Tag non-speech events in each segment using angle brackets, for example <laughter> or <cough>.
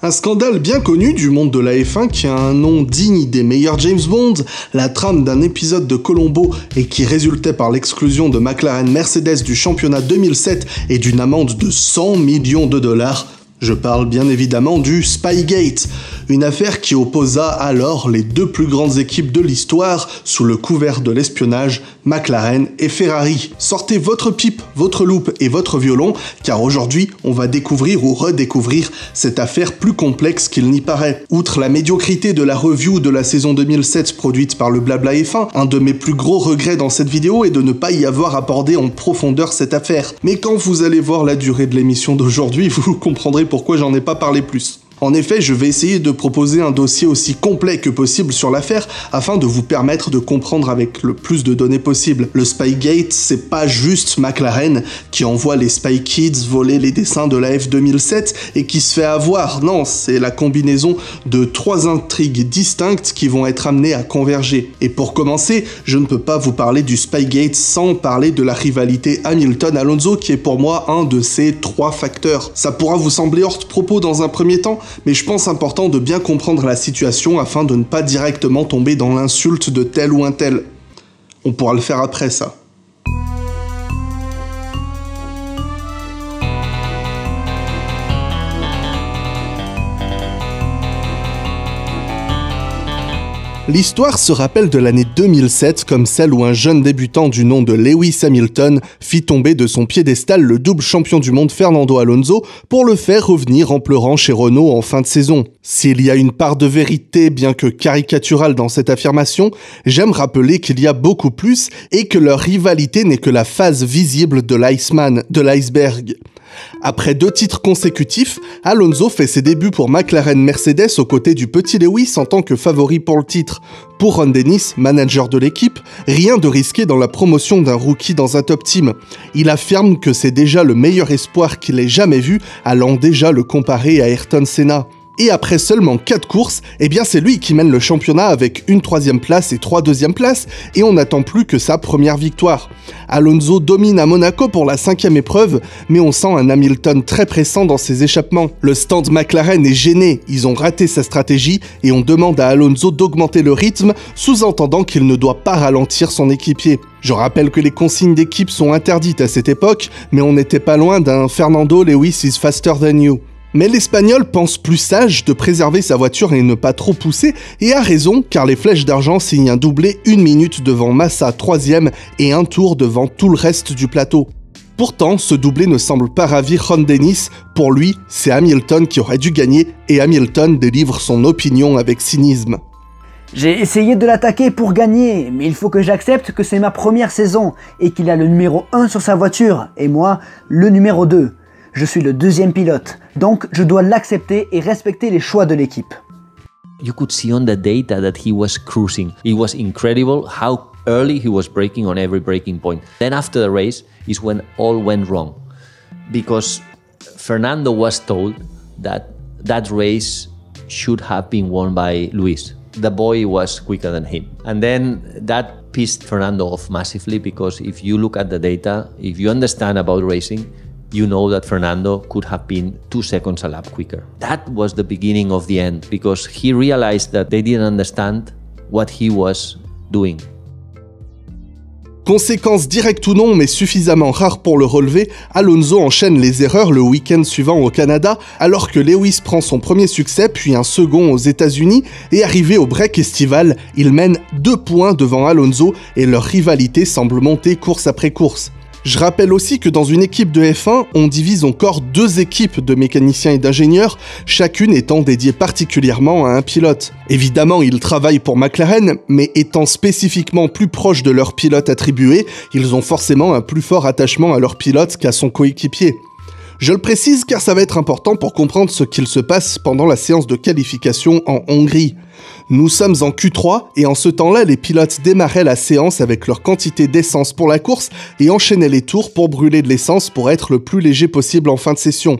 Un scandale bien connu du monde de la F1 qui a un nom digne des meilleurs James Bond, la trame d'un épisode de Colombo et qui résultait par l'exclusion de McLaren Mercedes du championnat 2007 et d'une amende de 100 millions de dollars. Je parle bien évidemment du Spygate, une affaire qui opposa alors les deux plus grandes équipes de l'histoire sous le couvert de l'espionnage, McLaren et Ferrari. Sortez votre pipe, votre loupe et votre violon, car aujourd'hui on va découvrir ou redécouvrir cette affaire plus complexe qu'il n'y paraît. Outre la médiocrité de la review de la saison 2007 produite par le Blabla F1, un de mes plus gros regrets dans cette vidéo est de ne pas y avoir abordé en profondeur cette affaire. Mais quand vous allez voir la durée de l'émission d'aujourd'hui, <laughs> vous comprendrez pourquoi j'en ai pas parlé plus. En effet, je vais essayer de proposer un dossier aussi complet que possible sur l'affaire afin de vous permettre de comprendre avec le plus de données possible. Le Spygate, c'est pas juste McLaren qui envoie les Spy Kids voler les dessins de la F 2007 et qui se fait avoir. Non, c'est la combinaison de trois intrigues distinctes qui vont être amenées à converger. Et pour commencer, je ne peux pas vous parler du Spygate sans parler de la rivalité Hamilton-Alonso qui est pour moi un de ces trois facteurs. Ça pourra vous sembler hors de propos dans un premier temps, mais je pense important de bien comprendre la situation afin de ne pas directement tomber dans l'insulte de tel ou un tel. On pourra le faire après ça. L'histoire se rappelle de l'année 2007 comme celle où un jeune débutant du nom de Lewis Hamilton fit tomber de son piédestal le double champion du monde Fernando Alonso pour le faire revenir en pleurant chez Renault en fin de saison. S'il y a une part de vérité bien que caricaturale dans cette affirmation, j'aime rappeler qu'il y a beaucoup plus et que leur rivalité n'est que la phase visible de l'iceman, de l'iceberg. Après deux titres consécutifs, Alonso fait ses débuts pour McLaren Mercedes aux côtés du petit Lewis en tant que favori pour le titre. Pour Ron Dennis, manager de l'équipe, rien de risqué dans la promotion d'un rookie dans un top team. Il affirme que c'est déjà le meilleur espoir qu'il ait jamais vu, allant déjà le comparer à Ayrton Senna. Et après seulement 4 courses, eh bien c'est lui qui mène le championnat avec une troisième place et trois deuxièmes places, et on n'attend plus que sa première victoire. Alonso domine à Monaco pour la cinquième épreuve, mais on sent un Hamilton très pressant dans ses échappements. Le stand McLaren est gêné, ils ont raté sa stratégie, et on demande à Alonso d'augmenter le rythme, sous-entendant qu'il ne doit pas ralentir son équipier. Je rappelle que les consignes d'équipe sont interdites à cette époque, mais on n'était pas loin d'un Fernando Lewis is faster than you. Mais l'Espagnol pense plus sage de préserver sa voiture et ne pas trop pousser, et a raison car les flèches d'argent signent un doublé une minute devant Massa 3 et un tour devant tout le reste du plateau. Pourtant, ce doublé ne semble pas ravir Ron Dennis. Pour lui, c'est Hamilton qui aurait dû gagner et Hamilton délivre son opinion avec cynisme. J'ai essayé de l'attaquer pour gagner, mais il faut que j'accepte que c'est ma première saison et qu'il a le numéro 1 sur sa voiture et moi le numéro 2. Je suis le deuxième pilote, donc je dois l'accepter et respecter les choix de l'équipe. You could see on the data that he was cruising. It was incredible how early he was breaking on every breaking point. Then after the race is when all went wrong. Because Fernando was told that that race should have been won by Luis. The boy was quicker than him. And then that pissed Fernando off massively because if you look at the data, if you understand about racing, you know that Fernando could have been two seconds a lap quicker. That was the beginning of the end because he realized that they didn't understand what he was doing. Conséquence directe ou non, mais suffisamment rare pour le relever, Alonso enchaîne les erreurs le week-end suivant au Canada, alors que Lewis prend son premier succès, puis un second aux États-Unis, et arrivé au break estival, il mène deux points devant Alonso et leur rivalité semble monter course après course. Je rappelle aussi que dans une équipe de F1, on divise encore deux équipes de mécaniciens et d'ingénieurs, chacune étant dédiée particulièrement à un pilote. Évidemment, ils travaillent pour McLaren, mais étant spécifiquement plus proches de leur pilote attribué, ils ont forcément un plus fort attachement à leur pilote qu'à son coéquipier. Je le précise car ça va être important pour comprendre ce qu'il se passe pendant la séance de qualification en Hongrie. Nous sommes en Q3 et en ce temps-là, les pilotes démarraient la séance avec leur quantité d'essence pour la course et enchaînaient les tours pour brûler de l'essence pour être le plus léger possible en fin de session.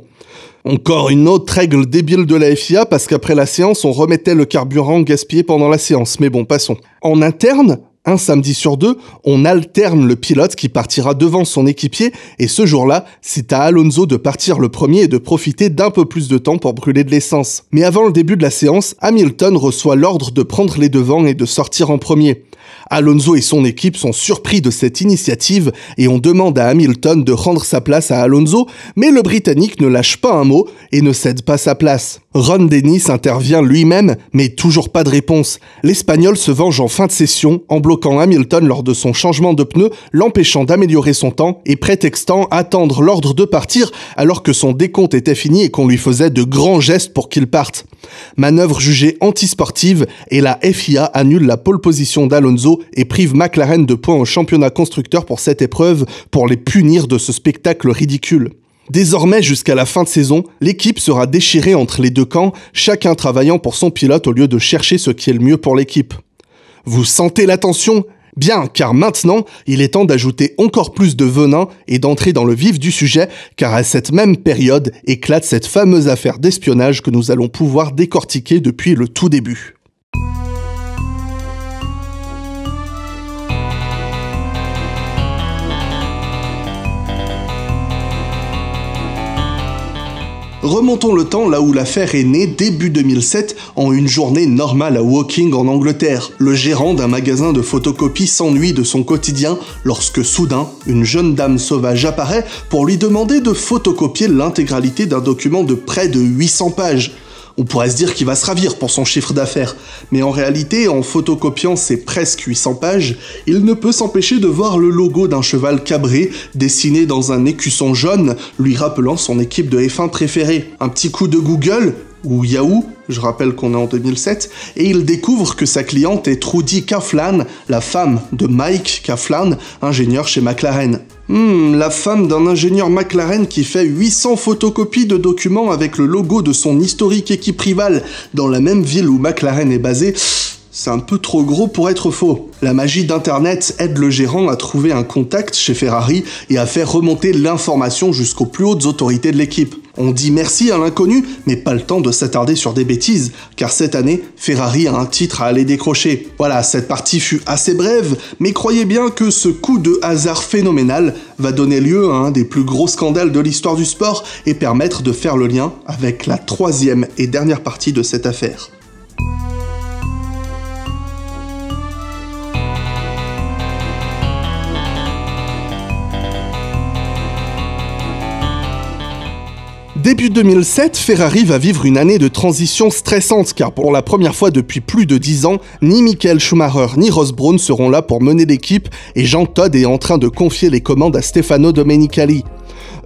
Encore une autre règle débile de la FIA parce qu'après la séance, on remettait le carburant gaspillé pendant la séance. Mais bon, passons. En interne, Un samedi sur deux, on alterne le pilote qui partira devant son équipier et ce jour-là, c'est à Alonso de partir le premier et de profiter d'un peu plus de temps pour brûler de l'essence. Mais avant le début de la séance, Hamilton reçoit l'ordre de prendre les devants et de sortir en premier. Alonso et son équipe sont surpris de cette initiative et on demande à Hamilton de rendre sa place à Alonso, mais le Britannique ne lâche pas un mot et ne cède pas sa place. Ron Dennis intervient lui-même, mais toujours pas de réponse. L'Espagnol se venge en fin de session en bloquant Hamilton lors de son changement de pneu, l'empêchant d'améliorer son temps et prétextant attendre l'ordre de partir alors que son décompte était fini et qu'on lui faisait de grands gestes pour qu'il parte. Manœuvre jugée antisportive et la FIA annule la pole position d'Alonso et prive McLaren de points au championnat constructeur pour cette épreuve pour les punir de ce spectacle ridicule. Désormais, jusqu'à la fin de saison, l'équipe sera déchirée entre les deux camps, chacun travaillant pour son pilote au lieu de chercher ce qui est le mieux pour l'équipe. Vous sentez la tension? Bien, car maintenant, il est temps d'ajouter encore plus de venin et d'entrer dans le vif du sujet, car à cette même période éclate cette fameuse affaire d'espionnage que nous allons pouvoir décortiquer depuis le tout début. Remontons le temps là où l'affaire est née début 2007 en une journée normale à Woking en Angleterre. Le gérant d'un magasin de photocopies s'ennuie de son quotidien lorsque soudain une jeune dame sauvage apparaît pour lui demander de photocopier l'intégralité d'un document de près de 800 pages. On pourrait se dire qu'il va se ravir pour son chiffre d'affaires, mais en réalité, en photocopiant ces presque 800 pages, il ne peut s'empêcher de voir le logo d'un cheval cabré dessiné dans un écusson jaune, lui rappelant son équipe de F1 préférée. Un petit coup de Google, ou Yahoo, je rappelle qu'on est en 2007, et il découvre que sa cliente est Trudy Kaflan, la femme de Mike Kaflan, ingénieur chez McLaren. Hmm, la femme d'un ingénieur McLaren qui fait 800 photocopies de documents avec le logo de son historique équipe rivale dans la même ville où McLaren est basé, c'est un peu trop gros pour être faux. La magie d'Internet aide le gérant à trouver un contact chez Ferrari et à faire remonter l'information jusqu'aux plus hautes autorités de l'équipe. On dit merci à l'inconnu, mais pas le temps de s'attarder sur des bêtises, car cette année, Ferrari a un titre à aller décrocher. Voilà, cette partie fut assez brève, mais croyez bien que ce coup de hasard phénoménal va donner lieu à un des plus gros scandales de l'histoire du sport et permettre de faire le lien avec la troisième et dernière partie de cette affaire. Début 2007, Ferrari va vivre une année de transition stressante car pour la première fois depuis plus de 10 ans, ni Michael Schumacher ni Ross Braun seront là pour mener l'équipe et Jean Todt est en train de confier les commandes à Stefano Domenicali.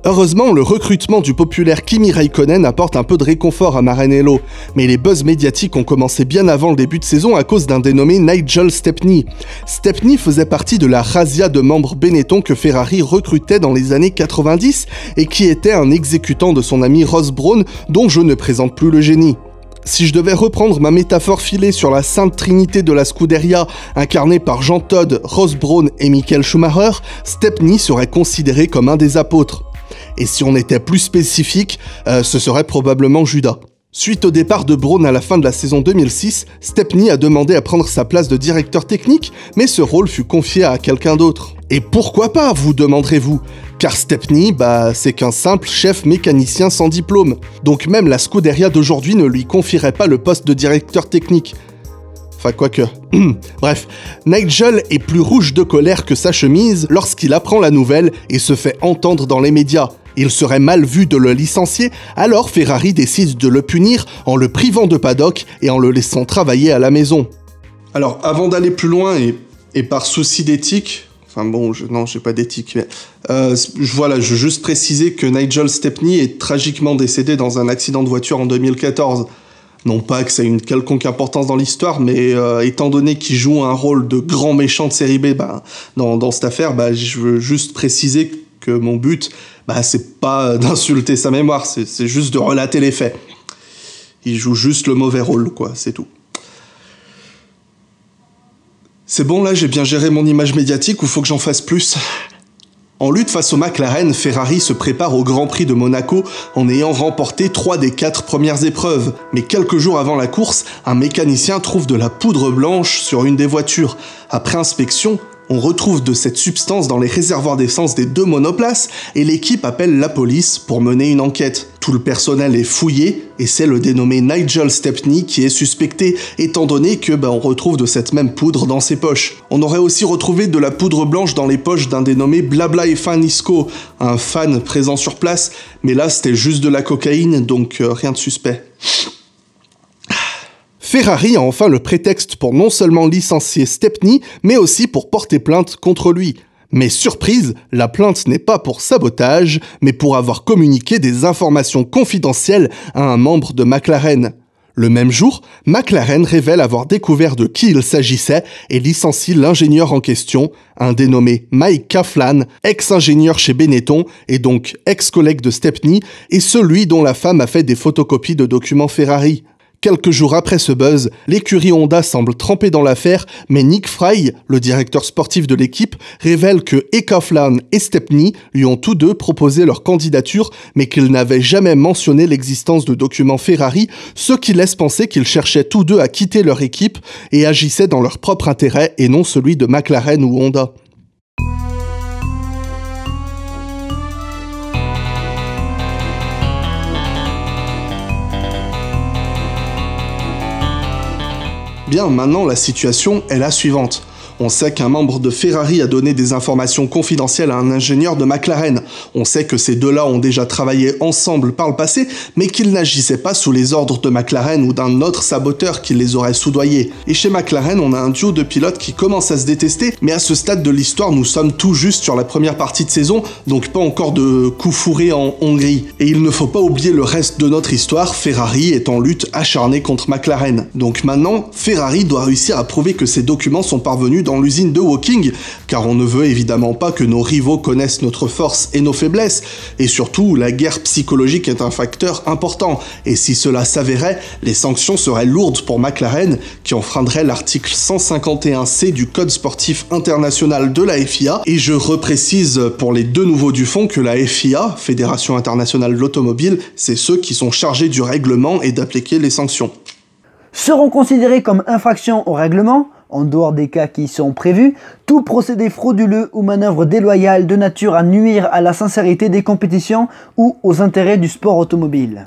Heureusement, le recrutement du populaire Kimi Raikkonen apporte un peu de réconfort à Maranello, mais les buzz médiatiques ont commencé bien avant le début de saison à cause d'un dénommé Nigel Stepney. Stepney faisait partie de la razzia de membres Benetton que Ferrari recrutait dans les années 90 et qui était un exécutant de son ami Ross Braun dont je ne présente plus le génie. Si je devais reprendre ma métaphore filée sur la sainte trinité de la Scuderia, incarnée par Jean Todd, Ross Braun et Michael Schumacher, Stepney serait considéré comme un des apôtres. Et si on était plus spécifique, euh, ce serait probablement Judas. Suite au départ de Braun à la fin de la saison 2006, Stepney a demandé à prendre sa place de directeur technique, mais ce rôle fut confié à quelqu'un d'autre. Et pourquoi pas, vous demanderez-vous? Car Stepney, bah, c'est qu'un simple chef mécanicien sans diplôme. Donc même la Scuderia d'aujourd'hui ne lui confierait pas le poste de directeur technique. Enfin, quoique. <clears throat> Bref, Nigel est plus rouge de colère que sa chemise lorsqu'il apprend la nouvelle et se fait entendre dans les médias. Il serait mal vu de le licencier, alors Ferrari décide de le punir en le privant de paddock et en le laissant travailler à la maison. Alors, avant d'aller plus loin et, par souci d'éthique, enfin bon, je, non, j'ai pas d'éthique, mais euh, voilà, je veux juste préciser que Nigel Stepney est tragiquement décédé dans un accident de voiture en 2014. Non pas que ça ait une quelconque importance dans l'histoire, mais euh, étant donné qu'il joue un rôle de grand méchant de série B bah, dans, cette affaire, bah, je veux juste préciser que mon but, bah, c'est pas <laughs> d'insulter sa mémoire, c'est juste de relater les faits. Il joue juste le mauvais rôle, quoi, c'est tout. C'est bon là, j'ai bien géré mon image médiatique ou faut que j'en fasse plus? En lutte face au McLaren, Ferrari se prépare au Grand Prix de Monaco en ayant remporté trois des quatre premières épreuves. Mais quelques jours avant la course, un mécanicien trouve de la poudre blanche sur une des voitures. Après inspection, on retrouve de cette substance dans les réservoirs d'essence des deux monoplaces et l'équipe appelle la police pour mener une enquête. Tout le personnel est fouillé et c'est le dénommé Nigel Stepney qui est suspecté étant donné que ben, on retrouve de cette même poudre dans ses poches. On aurait aussi retrouvé de la poudre blanche dans les poches d'un dénommé Blabla et Fanisco, un fan présent sur place, mais là c'était juste de la cocaïne donc euh, rien de suspect. Ferrari a enfin le prétexte pour non seulement licencier Stepney, mais aussi pour porter plainte contre lui. Mais surprise, la plainte n'est pas pour sabotage, mais pour avoir communiqué des informations confidentielles à un membre de McLaren. Le même jour, McLaren révèle avoir découvert de qui il s'agissait et licencie l'ingénieur en question, un dénommé Mike Kaflan, ex-ingénieur chez Benetton et donc ex-collègue de Stepney, et celui dont la femme a fait des photocopies de documents Ferrari. Quelques jours après ce buzz, l'écurie Honda semble trempée dans l'affaire, mais Nick Fry, le directeur sportif de l'équipe, révèle que Ekaflan et Stepney lui ont tous deux proposé leur candidature, mais qu'ils n'avaient jamais mentionné l'existence de documents Ferrari, ce qui laisse penser qu'ils cherchaient tous deux à quitter leur équipe et agissaient dans leur propre intérêt et non celui de McLaren ou Honda. Bien, maintenant la situation est la suivante. On sait qu'un membre de Ferrari a donné des informations confidentielles à un ingénieur de McLaren. On sait que ces deux-là ont déjà travaillé ensemble par le passé, mais qu'ils n'agissaient pas sous les ordres de McLaren ou d'un autre saboteur qui les aurait soudoyés. Et chez McLaren, on a un duo de pilotes qui commence à se détester, mais à ce stade de l'histoire, nous sommes tout juste sur la première partie de saison, donc pas encore de coups fourrés en Hongrie. Et il ne faut pas oublier le reste de notre histoire, Ferrari est en lutte acharnée contre McLaren. Donc maintenant, Ferrari doit réussir à prouver que ces documents sont parvenus dans l'usine de Woking, car on ne veut évidemment pas que nos rivaux connaissent notre force et nos faiblesses, et surtout la guerre psychologique est un facteur important, et si cela s'avérait, les sanctions seraient lourdes pour McLaren, qui enfreindrait l'article 151C du Code sportif international de la FIA, et je reprécise pour les deux nouveaux du fond que la FIA, Fédération internationale de l'automobile, c'est ceux qui sont chargés du règlement et d'appliquer les sanctions. Seront considérés comme infractions au règlement en dehors des cas qui sont prévus, tout procédé frauduleux ou manœuvre déloyale de nature à nuire à la sincérité des compétitions ou aux intérêts du sport automobile.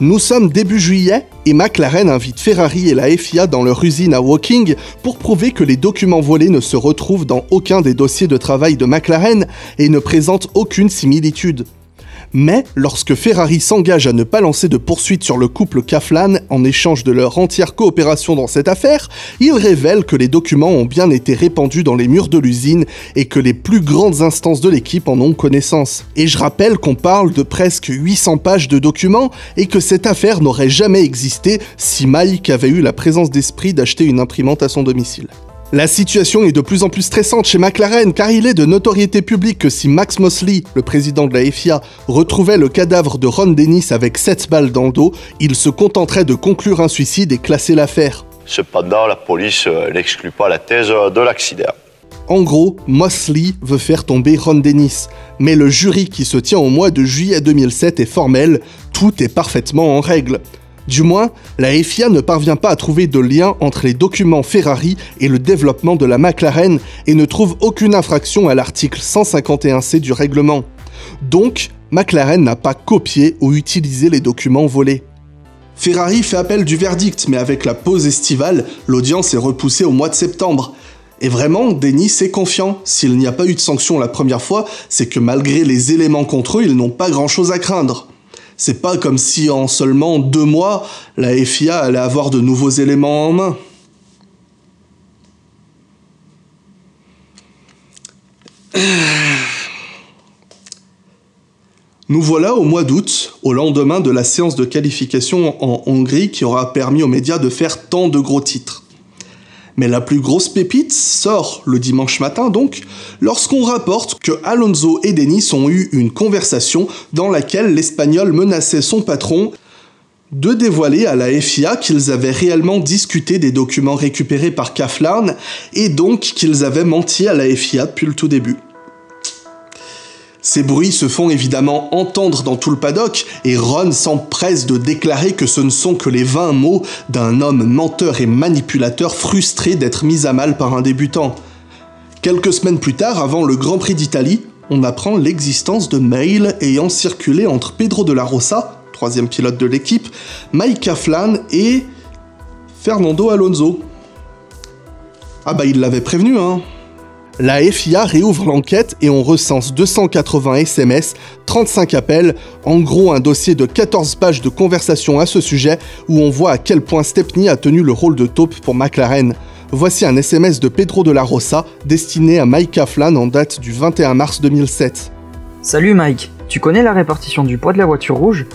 Nous sommes début juillet et McLaren invite Ferrari et la FIA dans leur usine à Woking pour prouver que les documents volés ne se retrouvent dans aucun des dossiers de travail de McLaren et ne présentent aucune similitude. Mais lorsque Ferrari s'engage à ne pas lancer de poursuite sur le couple Kaflan en échange de leur entière coopération dans cette affaire, il révèle que les documents ont bien été répandus dans les murs de l'usine et que les plus grandes instances de l'équipe en ont connaissance. Et je rappelle qu'on parle de presque 800 pages de documents et que cette affaire n'aurait jamais existé si Mike avait eu la présence d'esprit d'acheter une imprimante à son domicile. La situation est de plus en plus stressante chez McLaren car il est de notoriété publique que si Max Mosley, le président de la FIA, retrouvait le cadavre de Ron Dennis avec 7 balles dans le dos, il se contenterait de conclure un suicide et classer l'affaire. Cependant, la police euh, n'exclut pas la thèse euh, de l'accident. En gros, Mosley veut faire tomber Ron Dennis, mais le jury qui se tient au mois de juillet 2007 est formel, tout est parfaitement en règle. Du moins, la FIA ne parvient pas à trouver de lien entre les documents Ferrari et le développement de la McLaren et ne trouve aucune infraction à l'article 151C du règlement. Donc, McLaren n'a pas copié ou utilisé les documents volés. Ferrari fait appel du verdict, mais avec la pause estivale, l'audience est repoussée au mois de septembre. Et vraiment, Denis est confiant. S'il n'y a pas eu de sanction la première fois, c'est que malgré les éléments contre eux, ils n'ont pas grand-chose à craindre. C'est pas comme si en seulement deux mois, la FIA allait avoir de nouveaux éléments en main. <sighs> Nous voilà au mois d'août, au lendemain de la séance de qualification en Hongrie qui aura permis aux médias de faire tant de gros titres. Mais la plus grosse pépite sort le dimanche matin donc, lorsqu'on rapporte que Alonso et Denis ont eu une conversation dans laquelle l'Espagnol menaçait son patron de dévoiler à la FIA qu'ils avaient réellement discuté des documents récupérés par Kaflan et donc qu'ils avaient menti à la FIA depuis le tout début. Ces bruits se font évidemment entendre dans tout le paddock et Ron s'empresse de déclarer que ce ne sont que les vains mots d'un homme menteur et manipulateur frustré d'être mis à mal par un débutant. Quelques semaines plus tard, avant le Grand Prix d'Italie, on apprend l'existence de mails ayant circulé entre Pedro de la Rosa, troisième pilote de l'équipe, Mike Kaflan et Fernando Alonso. Ah bah il l'avait prévenu hein la FIA réouvre l'enquête et on recense 280 SMS, 35 appels, en gros un dossier de 14 pages de conversation à ce sujet où on voit à quel point Stepney a tenu le rôle de taupe pour McLaren. Voici un SMS de Pedro de la Rosa destiné à Mike Kaflan en date du 21 mars 2007. Salut Mike, tu connais la répartition du poids de la voiture rouge?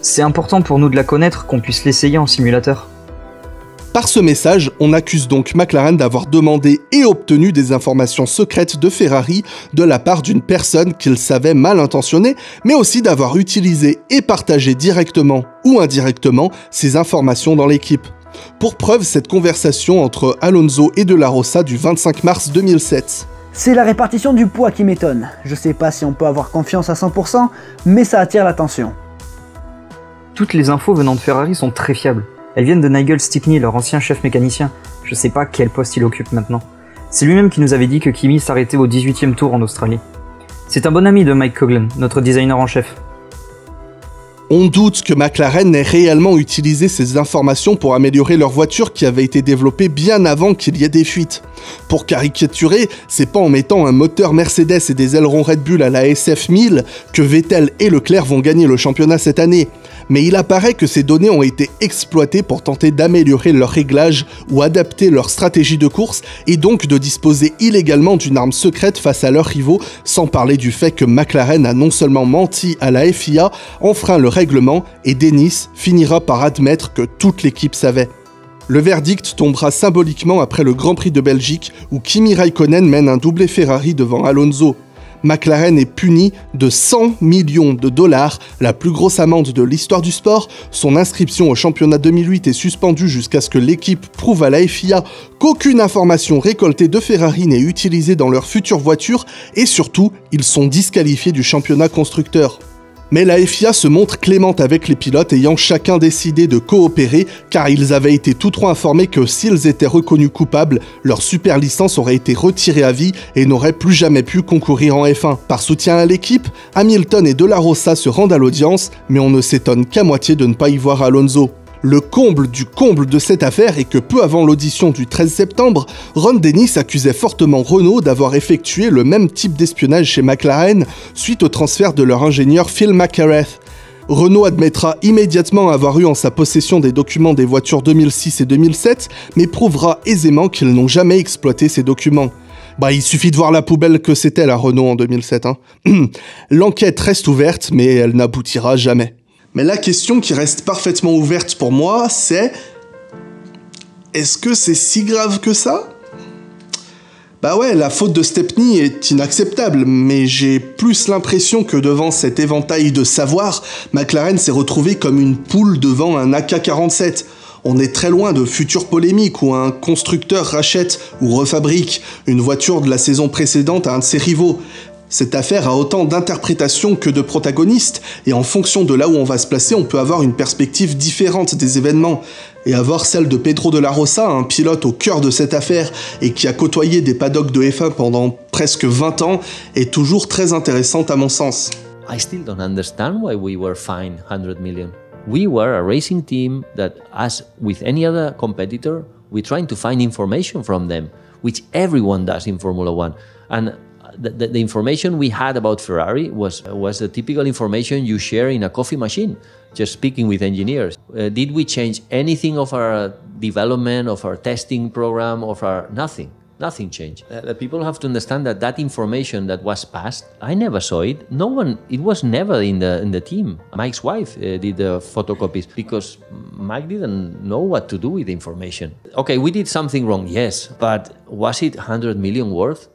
C'est important pour nous de la connaître, qu'on puisse l'essayer en simulateur. Par ce message, on accuse donc McLaren d'avoir demandé et obtenu des informations secrètes de Ferrari de la part d'une personne qu'il savait mal intentionnée, mais aussi d'avoir utilisé et partagé directement ou indirectement ces informations dans l'équipe. Pour preuve, cette conversation entre Alonso et De La Rosa du 25 mars 2007. C'est la répartition du poids qui m'étonne. Je sais pas si on peut avoir confiance à 100%, mais ça attire l'attention. Toutes les infos venant de Ferrari sont très fiables. Elles viennent de Nigel Stickney, leur ancien chef mécanicien. Je sais pas quel poste il occupe maintenant. C'est lui-même qui nous avait dit que Kimi s'arrêtait au 18ème tour en Australie. C'est un bon ami de Mike Coughlin, notre designer en chef. On doute que McLaren ait réellement utilisé ces informations pour améliorer leur voiture qui avait été développée bien avant qu'il y ait des fuites. Pour caricaturer, c'est pas en mettant un moteur Mercedes et des ailerons Red Bull à la SF 1000 que Vettel et Leclerc vont gagner le championnat cette année mais il apparaît que ces données ont été exploitées pour tenter d'améliorer leur réglage ou adapter leur stratégie de course et donc de disposer illégalement d'une arme secrète face à leurs rivaux, sans parler du fait que McLaren a non seulement menti à la FIA, enfreint le et Dennis finira par admettre que toute l'équipe savait. Le verdict tombera symboliquement après le Grand Prix de Belgique où Kimi Raikkonen mène un doublé Ferrari devant Alonso. McLaren est puni de 100 millions de dollars, la plus grosse amende de l'histoire du sport. Son inscription au championnat 2008 est suspendue jusqu'à ce que l'équipe prouve à la FIA qu'aucune information récoltée de Ferrari n'est utilisée dans leur future voiture et surtout, ils sont disqualifiés du championnat constructeur. Mais la FIA se montre clémente avec les pilotes ayant chacun décidé de coopérer car ils avaient été tous trois informés que s'ils étaient reconnus coupables, leur super licence aurait été retirée à vie et n'aurait plus jamais pu concourir en F1. Par soutien à l'équipe, Hamilton et De La Rosa se rendent à l'audience, mais on ne s'étonne qu'à moitié de ne pas y voir Alonso. Le comble du comble de cette affaire est que peu avant l'audition du 13 septembre, Ron Dennis accusait fortement Renault d'avoir effectué le même type d'espionnage chez McLaren suite au transfert de leur ingénieur Phil McCareth. Renault admettra immédiatement avoir eu en sa possession des documents des voitures 2006 et 2007, mais prouvera aisément qu'ils n'ont jamais exploité ces documents. Bah, il suffit de voir la poubelle que c'était la Renault en 2007. Hein. <clears throat> L'enquête reste ouverte, mais elle n'aboutira jamais. Mais la question qui reste parfaitement ouverte pour moi, c'est est-ce que c'est si grave que ça? Bah ouais, la faute de Stepney est inacceptable, mais j'ai plus l'impression que devant cet éventail de savoir, McLaren s'est retrouvé comme une poule devant un AK-47. On est très loin de futures polémiques où un constructeur rachète ou refabrique une voiture de la saison précédente à un de ses rivaux. Cette affaire a autant d'interprétations que de protagonistes, et en fonction de là où on va se placer, on peut avoir une perspective différente des événements. Et avoir celle de Pedro de la Rosa, un pilote au cœur de cette affaire et qui a côtoyé des paddocks de F1 pendant presque 20 ans, est toujours très intéressante à mon sens. I still don't understand why we were fined 100 million. We were a racing team that, as with any other competitor, we're trying to find information from them, which everyone does in Formula One. And the, the, information we had about Ferrari was was the typical information you share in a coffee machine, just speaking with engineers. Uh, did we change anything of our development, of our testing program, of our nothing? Nothing changed. Uh, the people have to understand that that information that was passed, I never saw it. No one, it was never in the in the team. Mike's wife uh, did the photocopies because Mike didn't know what to do with the information. Okay, we did something wrong, yes, but was it 100 million worth?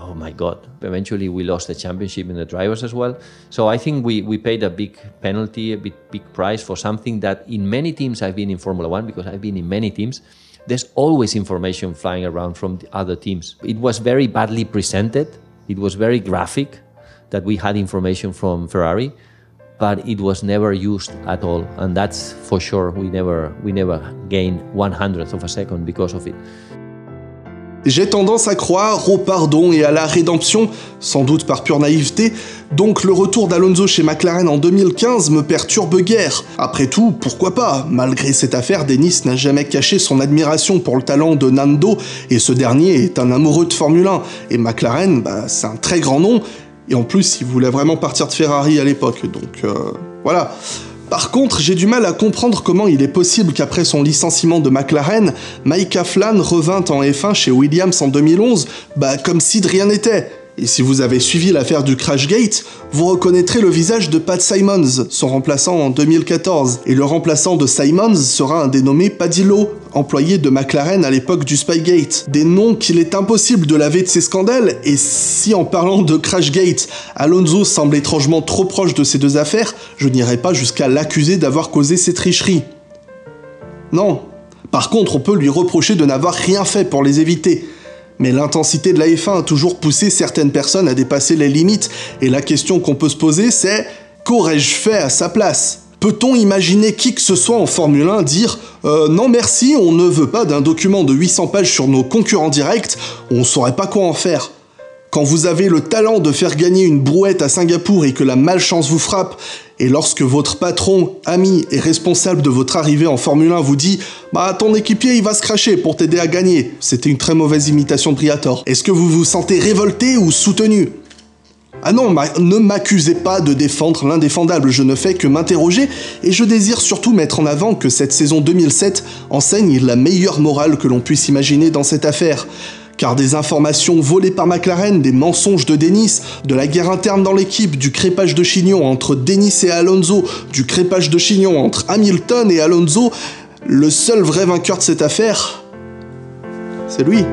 Oh my God. Eventually, we lost the championship in the drivers as well. So I think we, we paid a big penalty, a big, big price for something that in many teams I've been in Formula One because I've been in many teams. There's always information flying around from the other teams. It was very badly presented. It was very graphic. that we had information from Ferrari, but it was never used at all, and that's for sure. We never we never gained one hundredth of a second because of it. J'ai tendance à croire au pardon et à la rédemption, sans doute par pure naïveté, donc le retour d'Alonso chez McLaren en 2015 me perturbe guère. Après tout, pourquoi pas? Malgré cette affaire, Dennis n'a jamais caché son admiration pour le talent de Nando, et ce dernier est un amoureux de Formule 1, et McLaren, bah, c'est un très grand nom, et en plus, il voulait vraiment partir de Ferrari à l'époque, donc euh, voilà. Par contre, j'ai du mal à comprendre comment il est possible qu'après son licenciement de McLaren, Mike Aflan revint en F1 chez Williams en 2011, bah comme si de rien n'était. Et si vous avez suivi l'affaire du Crashgate, vous reconnaîtrez le visage de Pat Simons, son remplaçant en 2014. Et le remplaçant de Simons sera un dénommé Padillo, employé de McLaren à l'époque du Spygate. Des noms qu'il est impossible de laver de ces scandales, et si en parlant de Crashgate, Alonso semble étrangement trop proche de ces deux affaires, je n'irai pas jusqu'à l'accuser d'avoir causé ces tricheries. Non. Par contre, on peut lui reprocher de n'avoir rien fait pour les éviter. Mais l'intensité de la F1 a toujours poussé certaines personnes à dépasser les limites, et la question qu'on peut se poser c'est qu'aurais-je fait à sa place? Peut-on imaginer qui que ce soit en Formule 1 dire euh, non merci, on ne veut pas d'un document de 800 pages sur nos concurrents directs, on saurait pas quoi en faire. Quand vous avez le talent de faire gagner une brouette à Singapour et que la malchance vous frappe, et lorsque votre patron, ami et responsable de votre arrivée en Formule 1 vous dit Bah ton équipier il va se cracher pour t'aider à gagner, c'était une très mauvaise imitation de Briator. Est-ce que vous vous sentez révolté ou soutenu? Ah non, ne m'accusez pas de défendre l'indéfendable, je ne fais que m'interroger et je désire surtout mettre en avant que cette saison 2007 enseigne la meilleure morale que l'on puisse imaginer dans cette affaire car des informations volées par McLaren, des mensonges de Dennis, de la guerre interne dans l'équipe, du crépage de chignon entre Dennis et Alonso, du crépage de chignon entre Hamilton et Alonso, le seul vrai vainqueur de cette affaire, c'est lui.